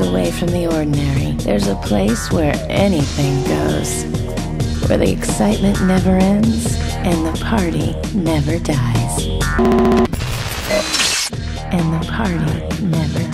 away from the ordinary, there's a place where anything goes. Where the excitement never ends and the party never dies. And the party never